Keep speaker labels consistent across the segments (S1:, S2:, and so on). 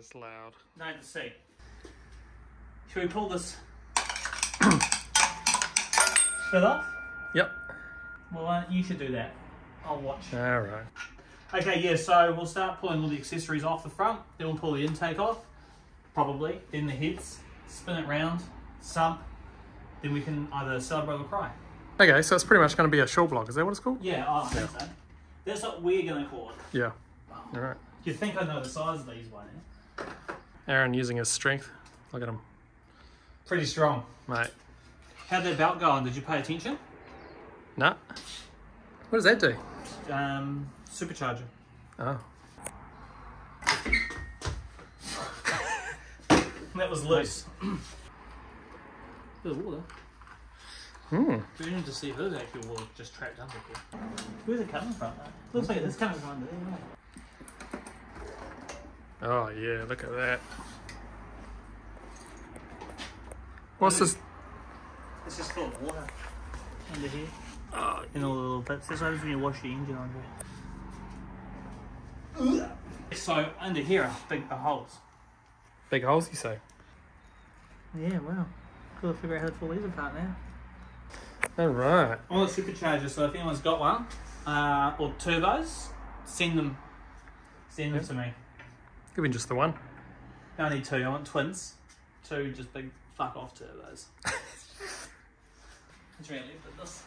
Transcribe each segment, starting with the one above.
S1: is loud.
S2: No to see. Should we pull this spit off?
S1: Yep.
S2: Well, uh, you should do that. I'll watch.
S1: All right.
S2: Okay, yeah, so we'll start pulling all the accessories off the front, then we'll pull the intake off, probably, then the heads, spin it round, sump, then we can either celebrate or cry.
S1: Okay, so it's pretty much going to be a short block. Is that what it's called?
S2: Yeah, I think so. That's what we're going to call it.
S1: Yeah. All right.
S2: You think I know the size of these by now?
S1: Aaron using his strength. Look at him,
S2: Pretty strong.
S1: mate.
S2: How'd that belt go on? Did you pay attention?
S1: Nah. What does that do?
S2: Um, supercharger.
S1: Oh.
S2: That was loose. Bit of water.
S1: Hmm.
S2: We need to see if there's actually water just trapped under here. Where's it coming from? though? Looks like it's coming from under there.
S1: Oh yeah, look at that. What's this?
S2: This is full of water under here.
S1: Oh,
S2: In all the little bits. What happens when you wash the engine under. So under here are big are holes.
S1: big holes, you say?
S2: Yeah, wow. Gotta figure out how to pull these apart now.
S1: All right.
S2: I want a supercharger, so if anyone's got one, uh, or turbos, send them. Send them
S1: Yeah.
S2: to me.
S1: Give me just the one.
S2: I need two. I want twins. Two just big fuck off turbos. It's really good this.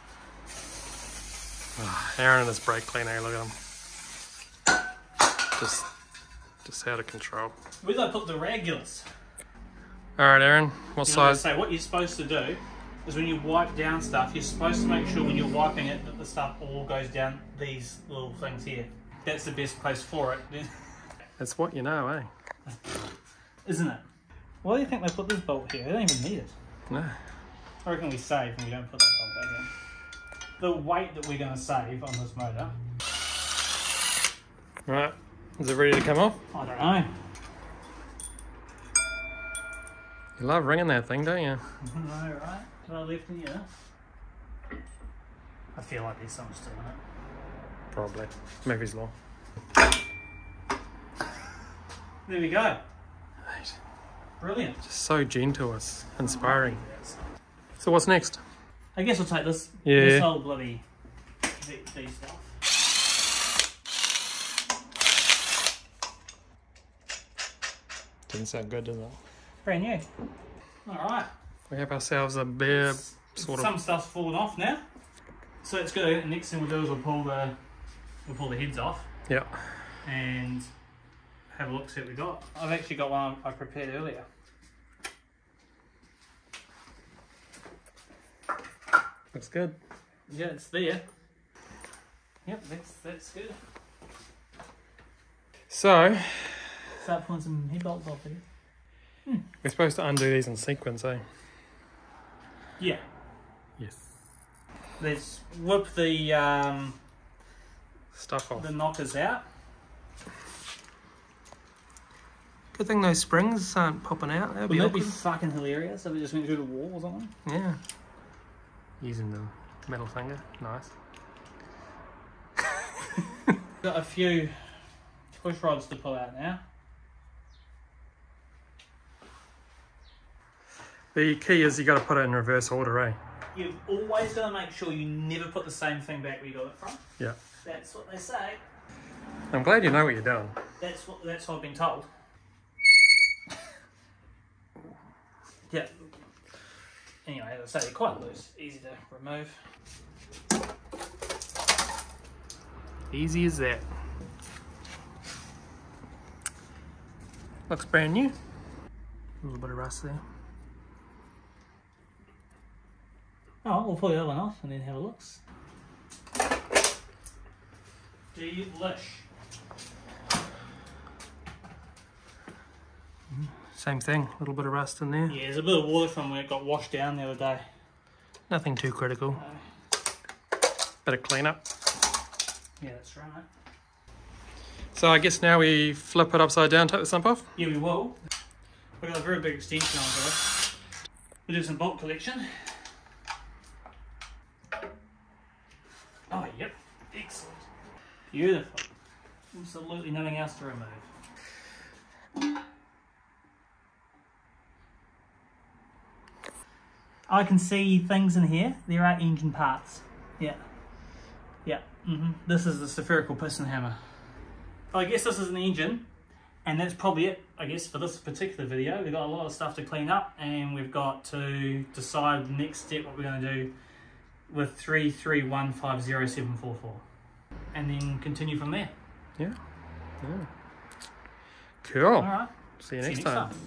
S1: Ah, Aaron and his brake cleaner. Eh? Look at him. Just, just out of control.
S2: Where did I put the regulars?
S1: All right, Aaron. What
S2: You
S1: size?
S2: say what you're supposed to do is when you wipe down stuff, you're supposed to make sure when you're wiping it that the stuff all goes down these little things here. That's the best place for it,
S1: That's what you know, eh?
S2: isn't it? Why do you think they put this bolt here? They don't even need it.
S1: No.
S2: I reckon we save when we don't put that bolt back in. The weight that we're going to save on this motor,
S1: Right. Is it ready to come off?
S2: I don't know.
S1: You love ringing that thing, don't you?
S2: No, right? Did I left in here? I feel like there's something still in it.
S1: Probably. Murphy's Law.
S2: There we go.
S1: Mate,
S2: Brilliant.
S1: Just so gentle. It's inspiring. So what's next?
S2: I guess we'll take this,
S1: Yeah.
S2: this whole bloody VXD stuff.
S1: Didn't sound good, did it?
S2: Brand new. Alright.
S1: We have ourselves a bare sort of.
S2: Some stuff's fallen off now. So it's good. The next thing we'll do is we'll pull the we'll pull the heads off
S1: Yeah.
S2: and have a look see what we got. I've actually got one I prepared earlier.
S1: Looks good.
S2: Yeah, it's there. Yep, that's that's good.
S1: So
S2: Start pulling some head bolts off here.
S1: we're supposed to undo these in sequence, eh?
S2: Yeah.
S1: Yes.
S2: Let's whip the um,
S1: Stuff off.
S2: the knockers out.
S1: Good thing those springs aren't popping out. That'd be
S2: Wouldn't that be fucking hilarious if it just went through the wall or something?
S1: Yeah. Using the metal finger. Nice.
S2: Got a few push rods to pull out now.
S1: The key is you got to put it in reverse order, eh?
S2: You've always got to make sure you never put the same thing back where you got it from.
S1: Yeah.
S2: That's what they say.
S1: I'm glad you know what you're doing.
S2: That's what that's what I've been told. Yeah. Anyway, as I say, they're quite loose, easy to remove.
S1: Easy as that. Looks brand new. A little bit of rust there.
S2: Oh, we'll pull the other one off and then have a look. Delish.
S1: Same thing, a little bit of rust in there.
S2: Yeah, there's a bit of water from where it got washed down the other day.
S1: Nothing too critical. Bit of cleanup.
S2: Yeah, that's right.
S1: So I guess now we flip it upside down, take the sump off.
S2: Yeah, we will. We've got a very big extension on this. We'll do some bolt collection. Oh, yep. Excellent. Beautiful. Absolutely nothing else to remove. I can see things in here. There are engine parts. Yeah. Yeah. hmm This is the spherical piston hammer. I guess this is an engine, and that's probably it, I guess, for this particular video. We've got a lot of stuff to clean up, and we've got to decide the next step, what we're going to do with 33150744 And then continue from there.
S1: Yeah. Yeah. Cool.
S2: All right.
S1: See you
S2: See you
S1: next
S2: next
S1: time.
S2: time.